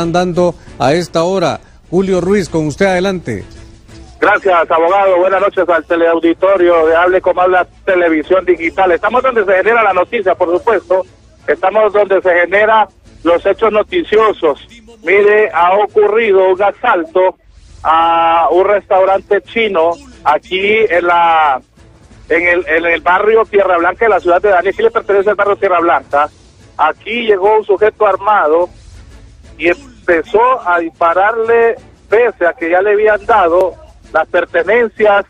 están dando a esta hora. Julio Ruiz, con usted adelante. Gracias, abogado. Buenas noches al teleauditorio de Hable como habla Televisión Digital. Estamos donde se genera la noticia, por supuesto. Estamos donde se genera los hechos noticiosos. Mire, ha ocurrido un asalto a un restaurante chino aquí en la en el, en el barrio Tierra Blanca de la ciudad de Daniel. Aquí le pertenece al barrio Tierra Blanca. Aquí llegó un sujeto armado y empezó a dispararle pese a que ya le habían dado las pertenencias,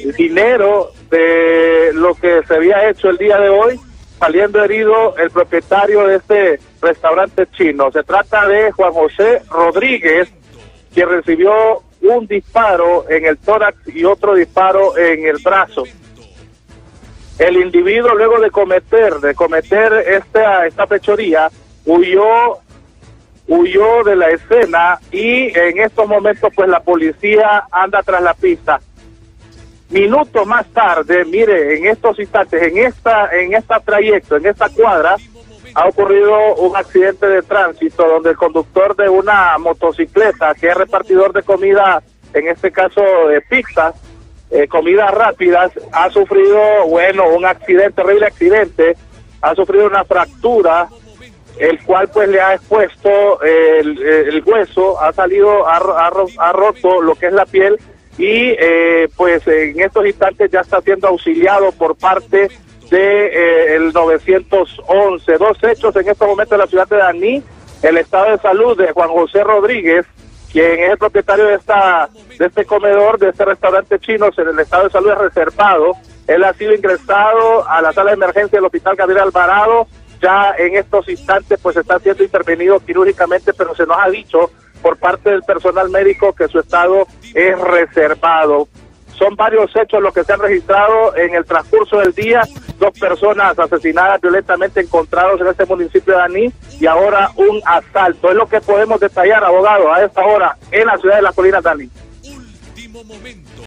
el dinero de lo que se había hecho el día de hoy, saliendo herido el propietario de este restaurante chino. Se trata de Juan José Rodríguez, quien recibió un disparo en el tórax y otro disparo en el brazo. El individuo luego de cometer, de cometer esta, esta fechoría, huyó huyó de la escena y en estos momentos pues la policía anda tras la pista. Minutos más tarde, mire, en estos instantes, en esta, en esta trayecto, en esta cuadra, ha ocurrido un accidente de tránsito donde el conductor de una motocicleta, que es repartidor de comida, en este caso de pizza, eh, comidas rápidas, ha sufrido, bueno, un accidente, terrible accidente, ha sufrido una fractura el cual pues le ha expuesto el, hueso, ha salido, ha, roto lo que es la piel y eh, pues en estos instantes ya está siendo auxiliado por parte de eh, el 911. Dos hechos en estos momentos en la ciudad de Daní, el estado de salud de Juan José Rodríguez, quien es el propietario de esta de este comedor, de este restaurante chino, en el estado de salud es reservado. Él ha sido ingresado a la sala de emergencia del Hospital Gabriel Alvarado ya en estos instantes pues está siendo intervenido quirúrgicamente, pero se nos ha dicho por parte del personal médico que su estado es reservado. Son varios hechos los que se han registrado en el transcurso del día. Dos personas asesinadas violentamente encontrados en este municipio de Aní y ahora un asalto. Es lo que podemos detallar, abogado, a esta hora en la ciudad de las colinas de Aní.